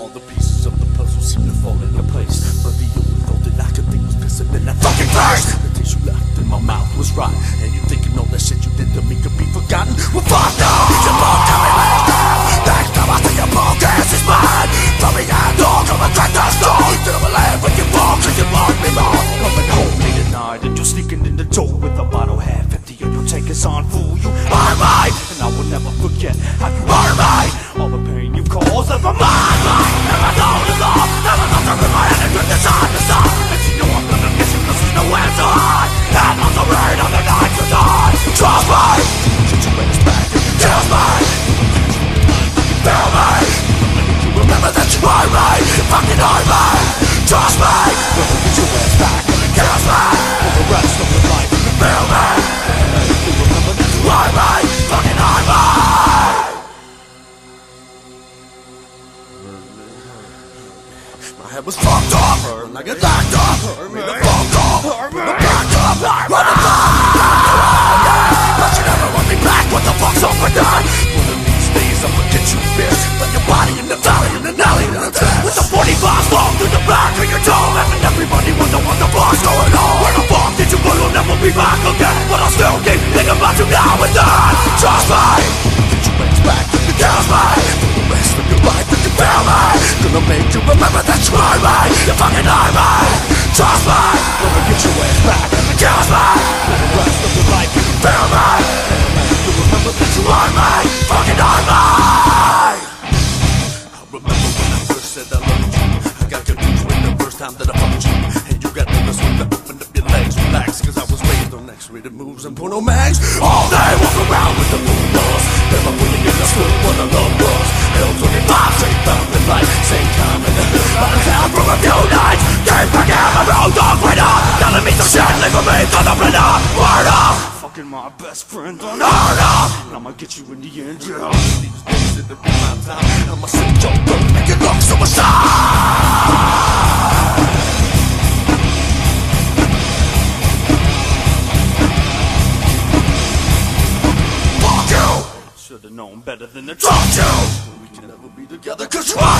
All the pieces of the puzzle seem to fall into place. But the only thought that I could think was pissing in that fucking face. The taste you left in my mouth was right. And you thinking all that shit you did to me could be forgotten? Well, fuck no! You won't tell me last time. Next time I see your punk ass is mine. From me and dog, I'm a crack the stone. Till I'm alive when you fall, cause you love me more. Coming home late at night and you're sneaking in the door with a bottle half empty. And you take us on, fool. You are mine. And I will never forget how you are mine. All the pain you caused ever mine, mine. Never known My head was fucked up, and I get backed up, made a fucked up, backed up, running back. But you never want me back. What the fuck's up with that? One of these days I'm gonna get you, bitch. Like your body in the valley, in the alley, in the test. With the 45 long through the back of your dome, having everybody wonder what the fuck's going on. Where the fuck did you go? You'll never be back again. But I'll still keep thinking about you now and then. Trust me. Get your ass back if you me. The rest of your life, if you fail Gonna get your ass back kills me. For the rest of your life, you fail me. You remember that you are me. Fucking are me. I remember when I first said I loved you. I got confused with the first time that I fucked you. And you got nervous when I opened up your legs. Relax, cause I was raised on X-rated moves and porno mags. All day, walk around with the moon dust. Never really understood what the love was. Hell 25, straight up in life. Same time in the hood. Of town for a few out, my road dog up. Telling me some shit, leaving me for the printer. Word up. Fucking my best friend on Word up. And I'ma get you in the end, yeah. These days it'll be my time. I'ma sit your dirt, make it look suicide. Fuck you! Should've known better than to trust you! We can never be together cause you are!